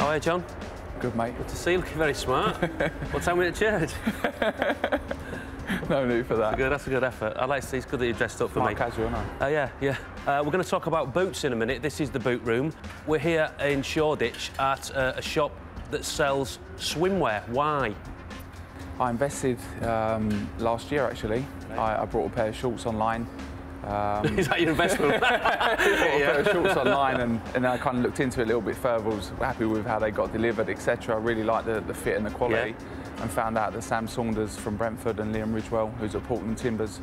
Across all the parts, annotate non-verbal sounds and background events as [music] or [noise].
How are you, John? Good, mate. Good to see you. Looking very smart. [laughs] what time are we at church? [laughs] No need for that. Good, that's a good effort. I like to see it's good that you dressed up for Smart me. casual, no? Uh, yeah, yeah. Uh, we're going to talk about boots in a minute. This is the boot room. We're here in Shoreditch at uh, a shop that sells swimwear. Why? I invested um, last year, actually. I, I brought a pair of shorts online. Um, [laughs] is that your investment? pair of shorts online and, and then I kind of looked into it a little bit further. was happy with how they got delivered, etc. I really liked the, the fit and the quality. And found out that Sam Saunders from Brentford and Liam Ridgewell, who's at Portland Timbers,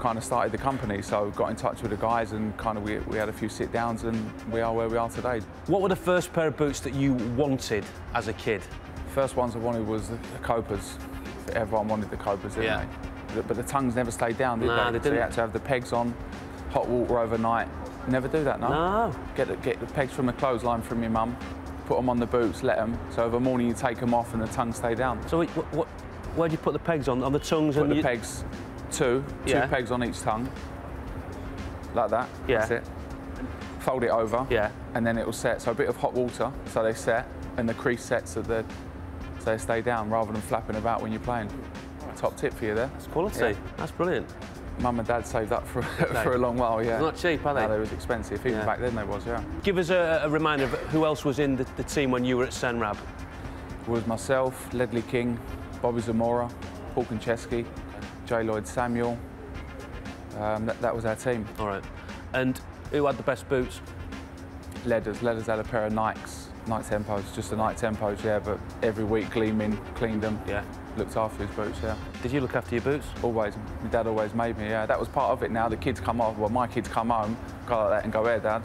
kind of started the company. So got in touch with the guys and kind of we, we had a few sit downs and we are where we are today. what were the first pair of boots that you wanted as a kid? First ones I wanted was the, the Copas. Everyone wanted the Copas, didn't Yeah. they? But- the tongues never stayed down, did Nah, they? they So you didn't. had to have the pegs on, hot water overnight. Never do that, no? No. Get the, get the pegs from the clothesline from your mum, put them on the boots, let them. So over morning you take them off and the tongues stay down. So what, what, where do you put the pegs on? On the tongues Put and the you... pegs, two, Yeah. two pegs on each tongue, like that. Yeah. That's it. Fold it over. Yeah. And then it will set. So a bit of hot water, so they set, and the crease sets so they so they stay down rather than flapping about when you're playing. Top tip for you there. It's quality. Yeah. That's brilliant. Mum and Dad saved up for [laughs] for a long while. Yeah. It's not cheap, are they? No, they was expensive. Even Yeah. back then they was. Yeah. Give us a, a reminder of who else was in the, the team when you were at Senrab. was myself, Ledley King, Bobby Zamora, Paul Konchesky, J. Lloyd Samuel. Um, that, that was our team. All right. And who had the best boots? Leathers. Leathers had a pair of Nikes, Nike Tempos, just the Nike Tempos, yeah, but every week gleaming, cleaned them, Yeah. Looked after his boots, yeah. Did you look after your boots? Always. My dad always made me, yeah. That was part of it now. The kids come off, well, my kids come home, go like that and go, here, Dad.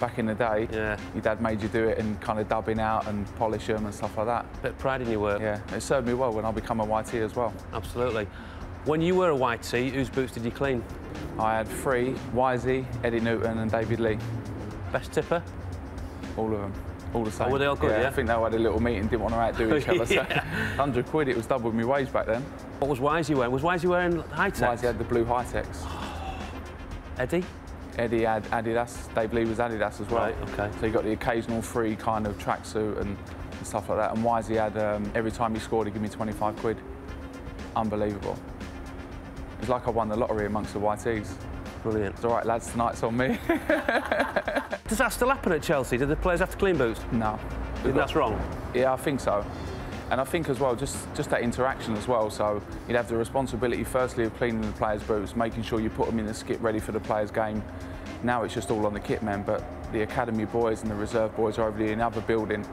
Back in the day, Yeah. your dad made you do it and kind of dubbing out and polish them and stuff like that. Bit of pride in your work. Yeah, it served me well when I become a YT as well. Absolutely. When you were a YT, whose boots did you clean? I had three, Wisey, Eddie Newton and David Lee. Best tipper? All of them. All the same. were they all good, yeah? I think they all had a little meeting, didn't want to outdo each other. [laughs] So Yeah. 100 quid, it was double my wage back then. What was Wisey wearing? Was Wisey wearing high tech? Wisey had the blue Hi-Tecs. [sighs] Eddie? Eddie had Adidas, Dave Lee was Adidas as well. Right, okay. So you got the occasional free kind of tracksuit and, and stuff like that. And Wisey had, um, every time he scored, he'd give me 25 quid. Unbelievable. It's like I won the lottery amongst the YTs. Brilliant. It's all right, lads, tonight's on me. [laughs] Does that still happen at Chelsea? Do the players have to clean boots? no. That's wrong. Yeah, I think so. And I think as well, just, just that interaction as well. So you'd have the responsibility, firstly, of cleaning the players' boots, making sure you put them in the skip ready for the players' game. Now it's just all on the kit men, but the academy boys and the reserve boys are over there in the other building.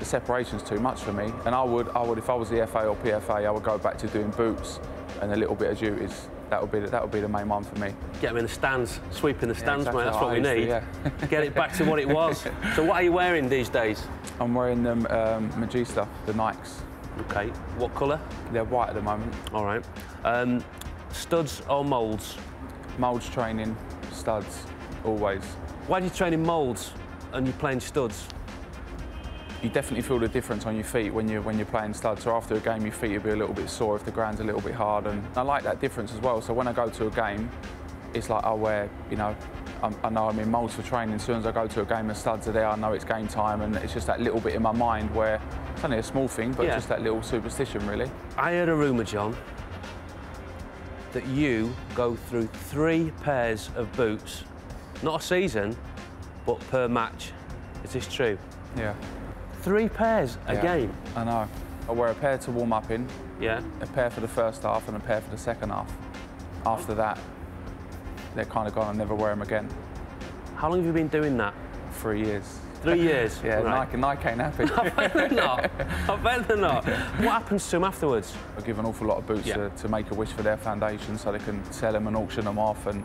The separation's too much for me. And I would, I would, if I was the FA or PFA, I would go back to doing boots and a little bit of duties. That would be the, that would be the main one for me. Get them in the stands, sweeping the stands, exactly. mate. That's what I we used to, need. yeah. Get it back to what it was. [laughs] so what are you wearing these days? I'm wearing them um, Magista, the Nikes. Okay. What colour? They're white at the moment. All right. Um, studs or moulds? Molds training, studs, always. Why do you train in moulds and you're playing studs? You definitely feel the difference on your feet when you're when you're playing studs. So after a game, your feet will be a little bit sore if the ground's a little bit hard, and I like that difference as well. So when I go to a game, it's like oh, I wear, you know, I'm, I know I'm in molds for training. As soon as I go to a game, the studs are there. I know it's game time, and it's just that little bit in my mind where it's only a small thing, but Yeah. just that little superstition, really. I heard a rumour, John, that you go through three pairs of boots, not a season, but per match. Is this true? Yeah. Three pairs a Yeah. game? I know. I wear a pair to warm up in, Yeah. a pair for the first half, and a pair for the second half. After that, they're kind of gone. I never wear them again. How long have you been doing that? Three years. Three [laughs] years? Yeah, right. Nike, Nike ain't happy. [laughs] I bet they're not. [laughs] I bet they're not. What happens to them afterwards? I give an awful lot of boots Yeah. to, to make a wish for their foundation so they can sell them and auction them off. And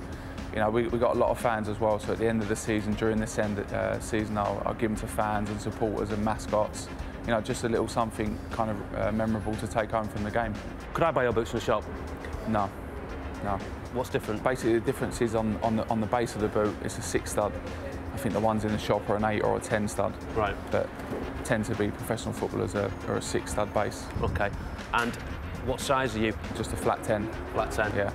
you know, we we got a lot of fans as well. So at the end of the season, during this end uh, season, I'll, I'll give them to fans and supporters and mascots. You know, just a little something kind of uh, memorable to take home from the game. Could I buy your boots in the shop? No, no. What's different? Basically, the difference is on, on, the, on the base of the boot, it's a six stud. I think the ones in the shop are an eight or a 10 stud, Right. but tend to be professional footballers are, are a six stud base, Okay. And what size are you? just a flat 10. Flat 10? Yeah.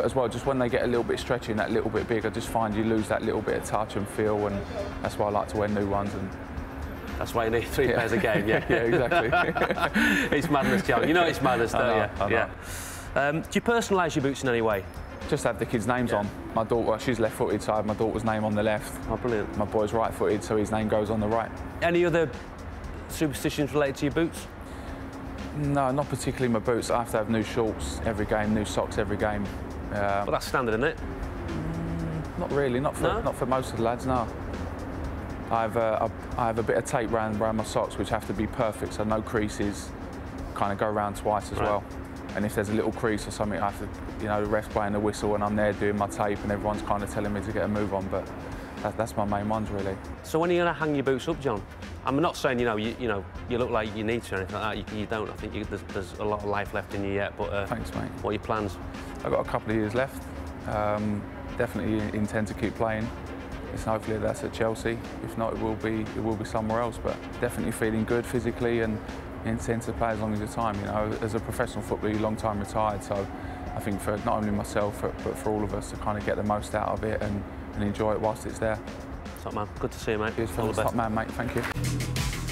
But as well, just when they get a little bit stretchy and that little bit big, I just find you lose that little bit of touch and feel, and that's why I like to wear new ones. And That's why you need three Yeah. pairs a game, yeah. [laughs] yeah, exactly. [laughs] it's madness, John. You know it's madness, don't? I know. Yeah. Um, do you personalise your boots in any way? Just have the kids' names Yeah. on. My daughter, she's left-footed, so I have my daughter's name on the left. Oh, brilliant. My boy's right-footed, so his name goes on the right. Any other superstitions related to your boots? No, not particularly my boots. I have to have new shorts every game, new socks every game. Uh, Well, that's standard, isn't it? not really, not for No? not for most of the lads. No. I have a, I have a bit of tape round around my socks, which have to be perfect, so no creases. Kind of go around twice as Right. well. And if there's a little crease or something, I have to, you know, the ref's playing the whistle and I'm there doing my tape, and everyone's kind of telling me to get a move on. But that, that's my main ones really. So when are you going to hang your boots up, John? I'm not saying, you know, you, you know, you look like you need to or anything like that. You, you don't. I think you, there's, there's a lot of life left in you yet. But uh, Thanks, mate. what are your plans? I've got a couple of years left. Um, definitely intend to keep playing. It's hopefully that's at Chelsea. If not, it will be it will be somewhere else. But definitely feeling good physically and intend to play as long as the time. You know, as a professional footballer, you're long time retired. So I think for not only myself but for all of us to kind of get the most out of it and, and enjoy it whilst it's there. Top man. Good to see you, mate. Cheers, All the best. Top man, mate. Thank you.